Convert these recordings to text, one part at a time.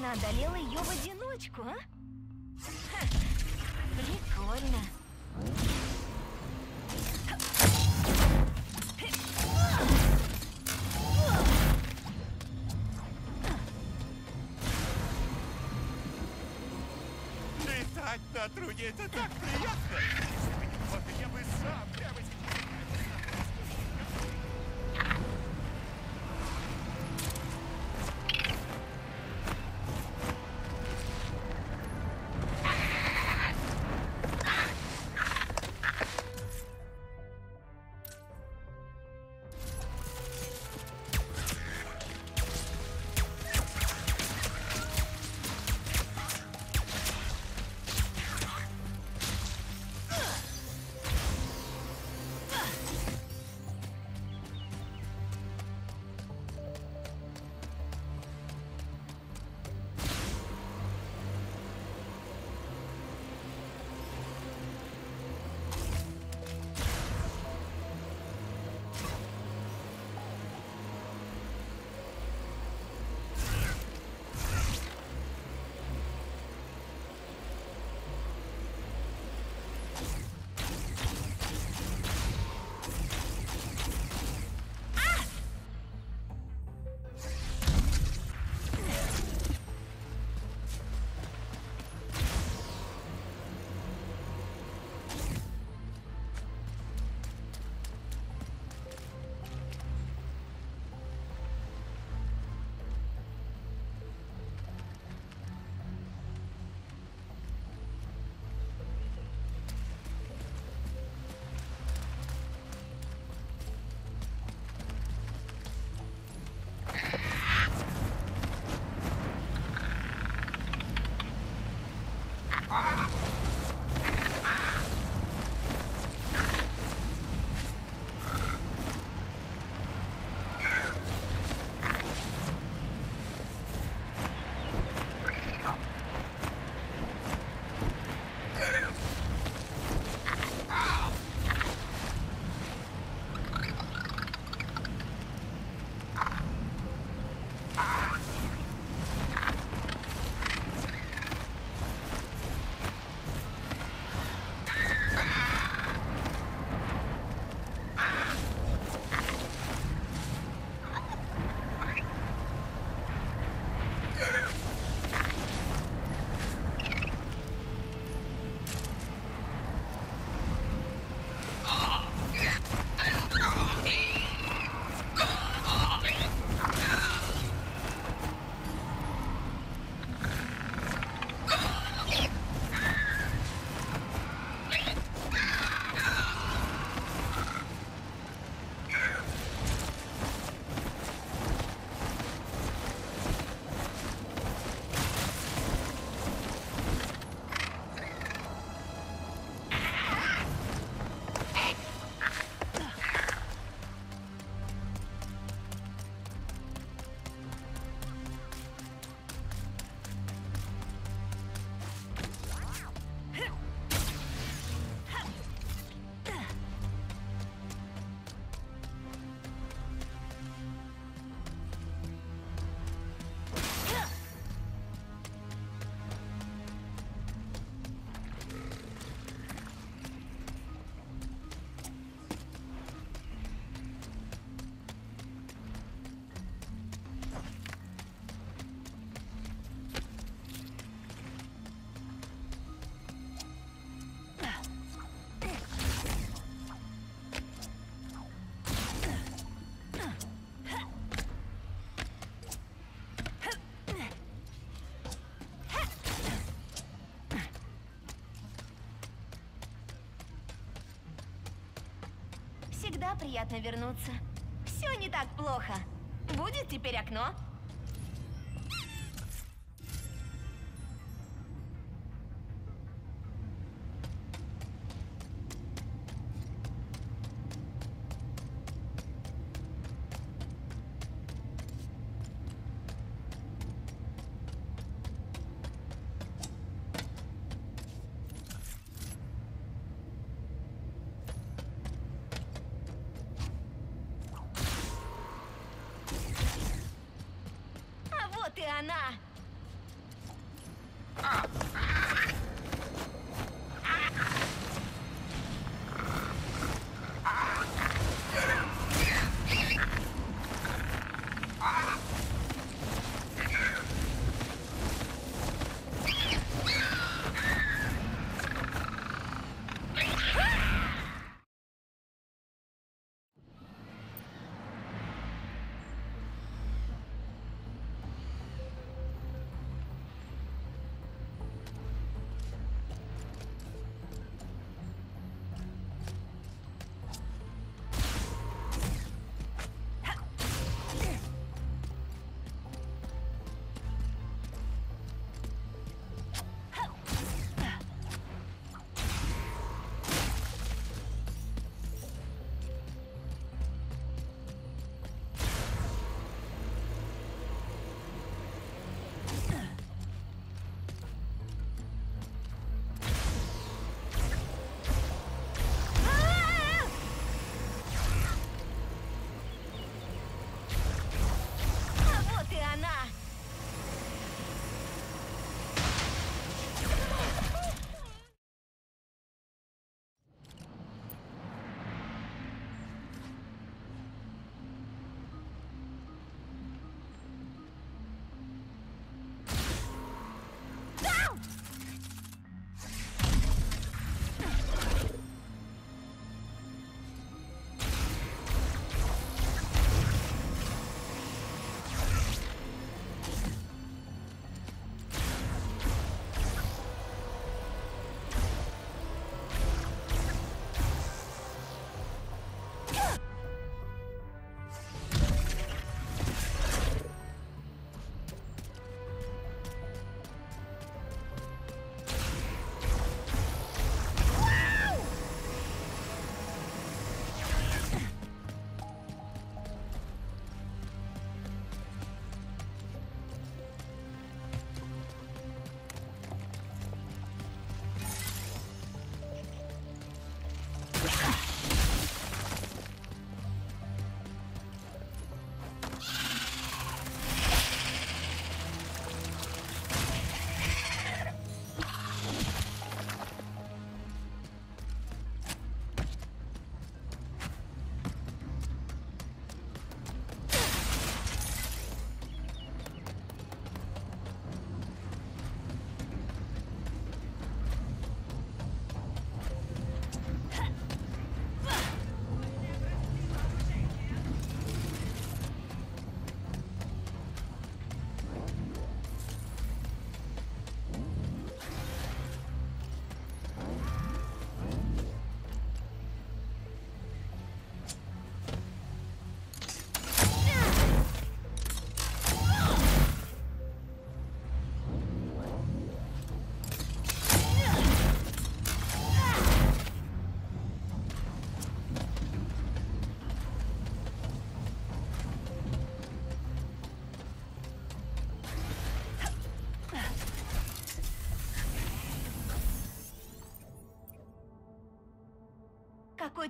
Действительно одолела ее в одиночку, а? Ха, Прикольно. Летать на труде это так приятно! Приятно вернуться. Все не так плохо. Будет теперь окно?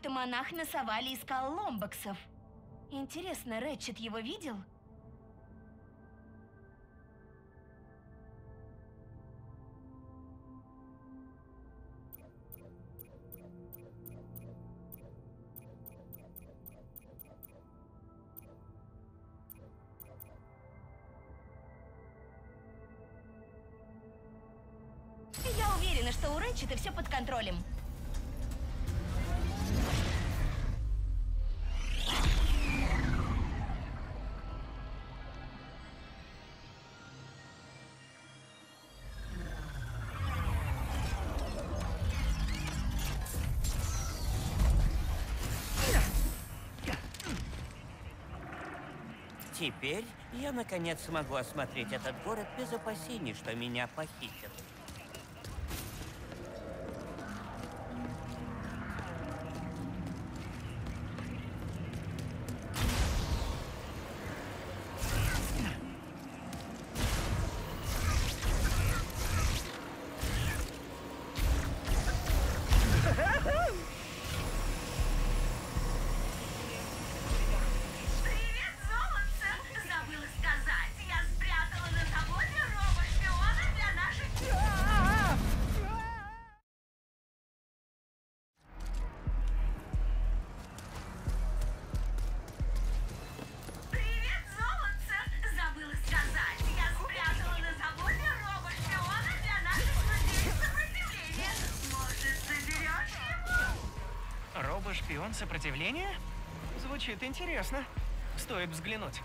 Какой-то монах на Савале искал ломбоксов. Интересно, Рэтчет его видел? Я уверена, что у Рэтчета все под контролем. Наконец смогу осмотреть этот город без опасений, что меня похитят. Сопротивление? Звучит интересно. Стоит взглянуть.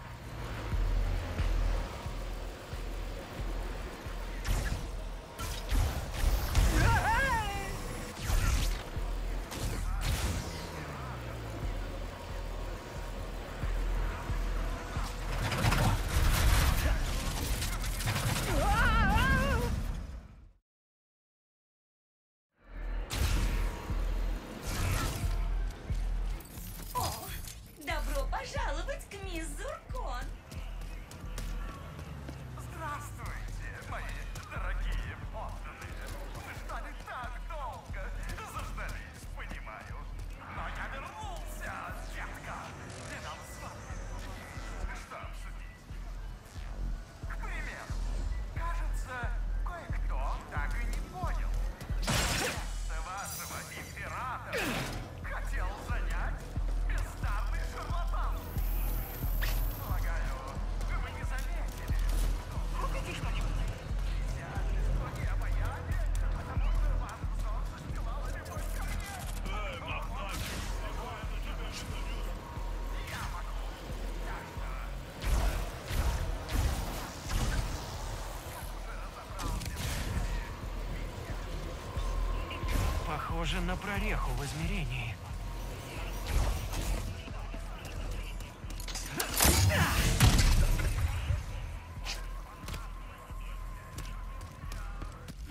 Похоже на прореху в измерении.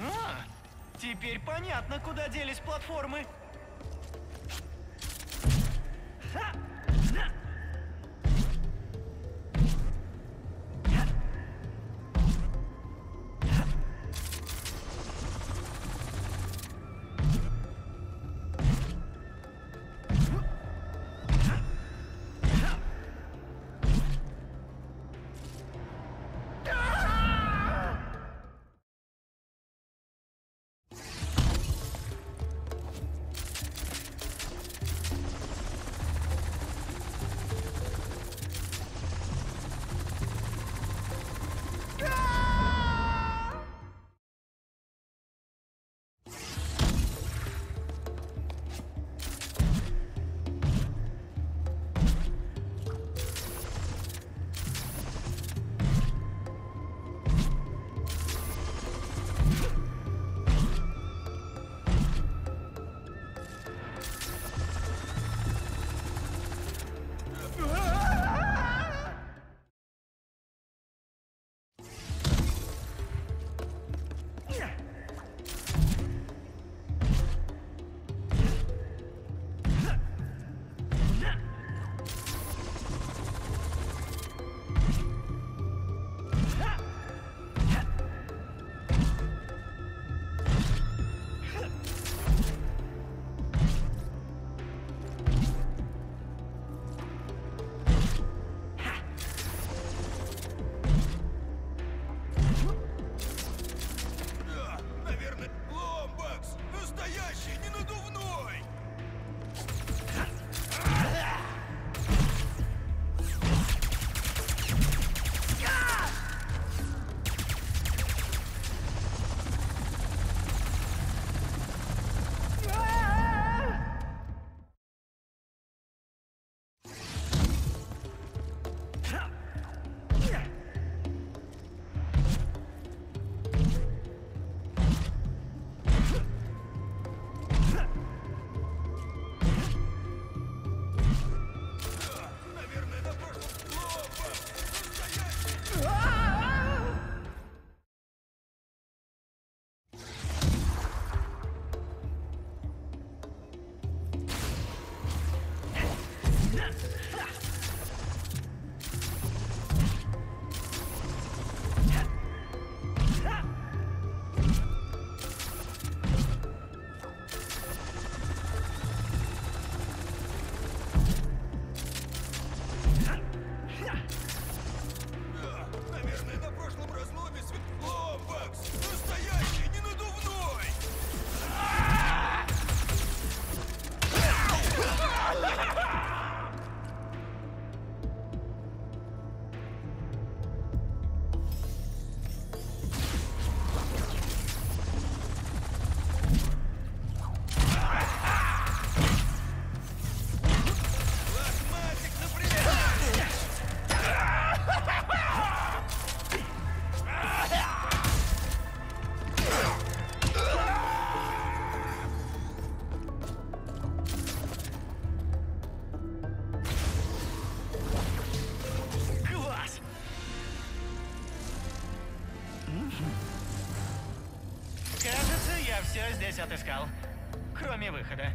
А, теперь понятно, куда делись платформы. Кроме выхода.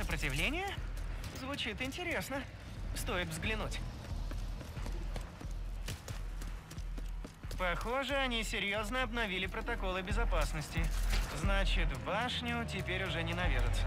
Сопротивление? Звучит интересно. Стоит взглянуть. Похоже, они серьезно обновили протоколы безопасности. Значит, в башню теперь уже не наведаться.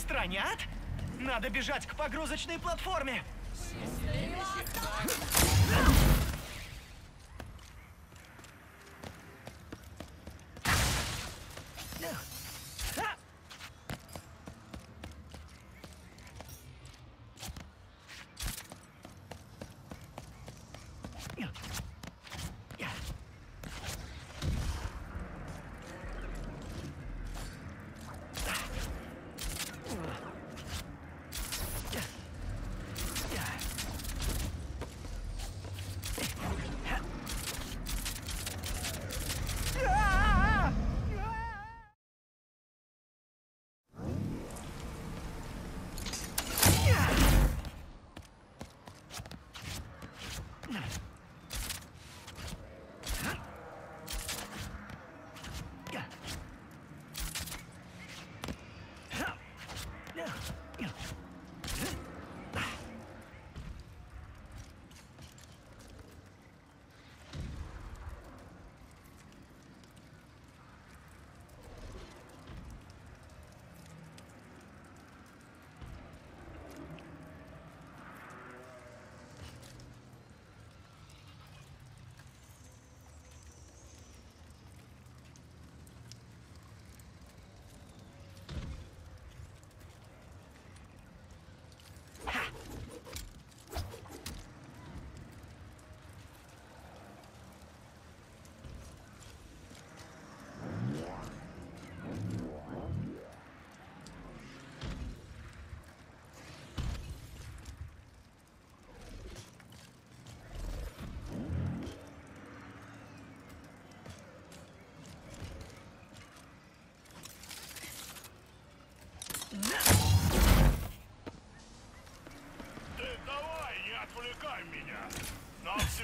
Устранят? Надо бежать к погрузочной платформе.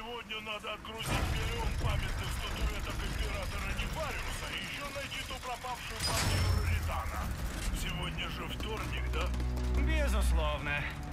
Сегодня надо отгрузить миллион памятных статуэток императора Нефариуса и еще найти ту пропавшую партию Ритана. Сегодня же вторник, да? Безусловно.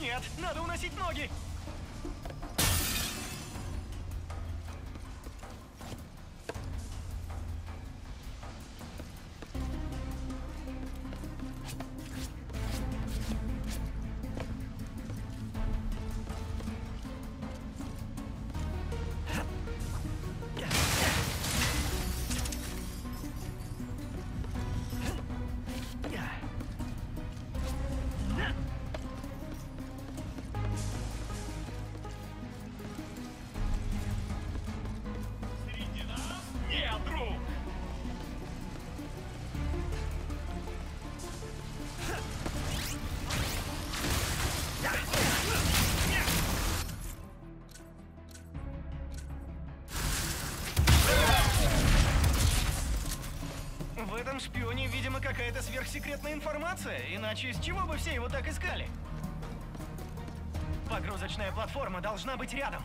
нет, надо уносить ноги! это сверхсекретная информация, иначе из чего бы все его так искали? Погрузочная платформа должна быть рядом.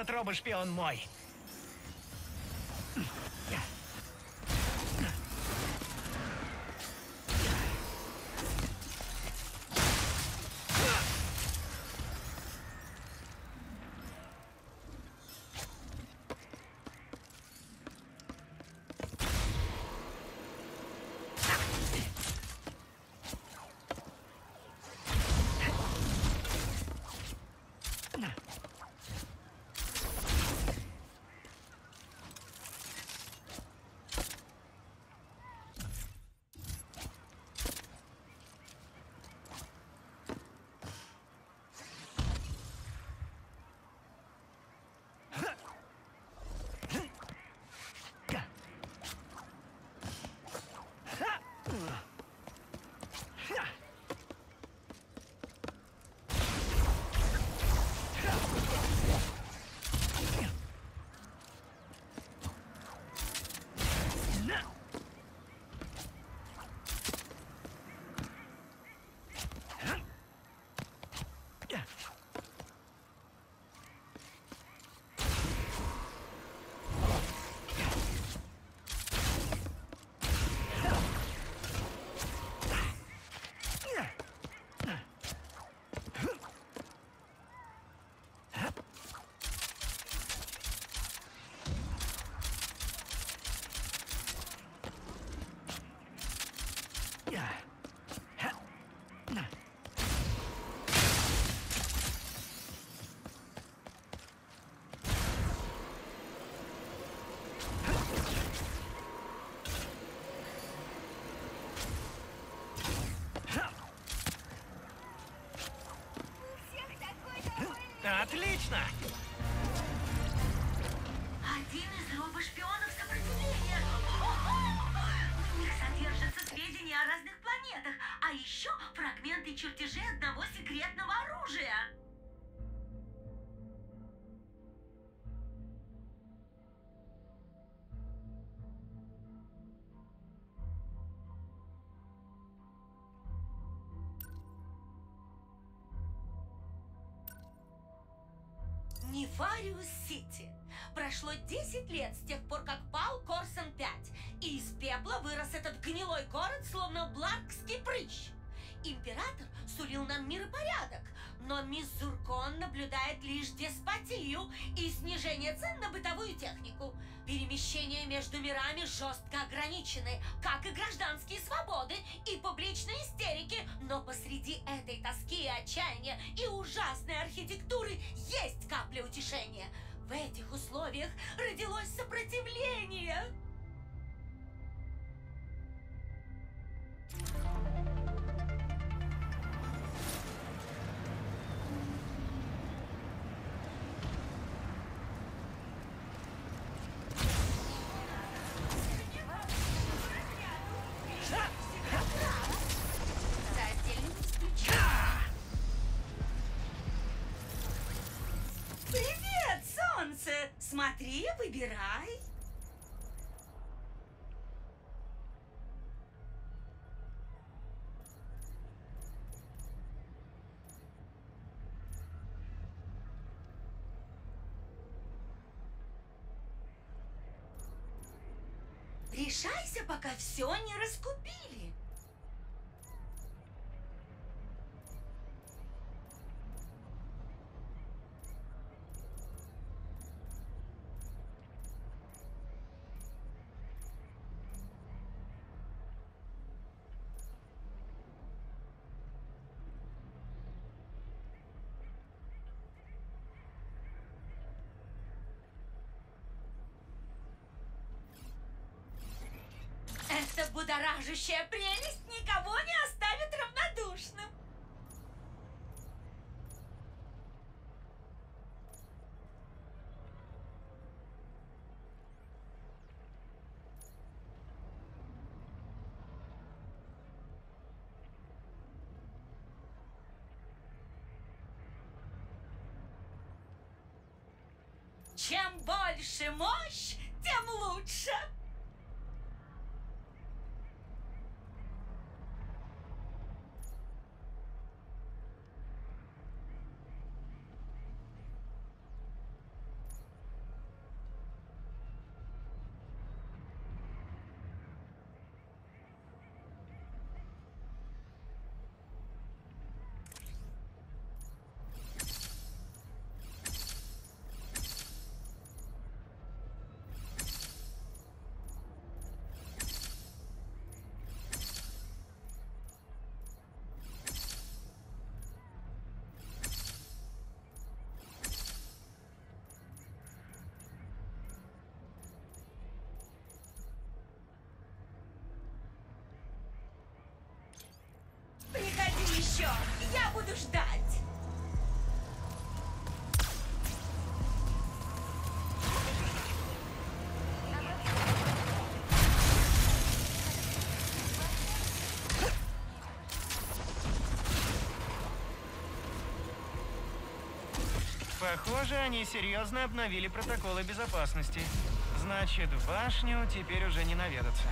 Этот робошпион мой. Отлично! Один из робошпионов сопротивления. В них содержатся сведения о разных планетах, а еще фрагменты чертежей одного секретного оружия. Нефариус-Сити. Прошло 10 лет с тех пор, как пал Корсон-5, и из пепла вырос этот гнилой город, словно бларкский прыщ. Император сулил нам мир и порядок, но мисс Зуркон наблюдает лишь деспотию и снижение цен на бытовую технику. Перемещения между мирами жестко ограничены, как и гражданские свободы и публичные истерики. Но посреди этой тоски и отчаяния и ужасной архитектуры есть капля утешения. В этих условиях родилось сопротивление. Выбирай. Решайся, пока все не раскупили. Будоражащая прелесть никого не оставит равнодушным. Чем больше мощь, тем лучше. Буду ждать. Похоже, они серьезно обновили протоколы безопасности. Значит, в башню теперь уже не наведаться.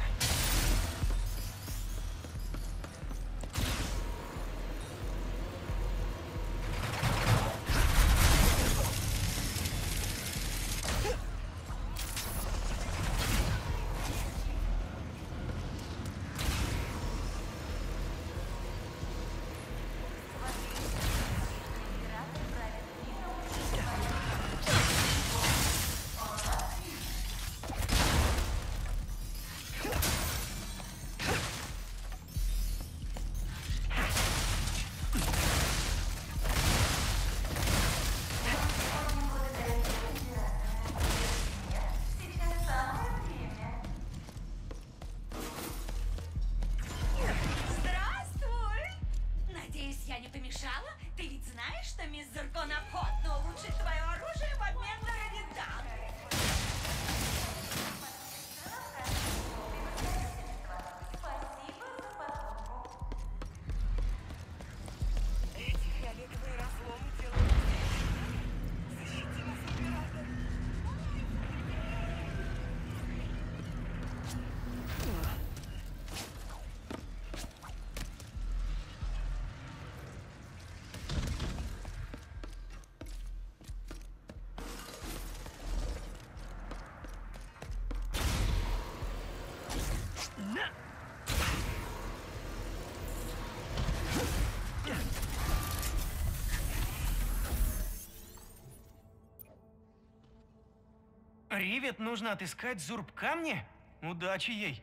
Ривет нужно отыскать зурб камни? Удачи ей.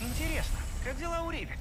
Интересно, как дела у Ривет?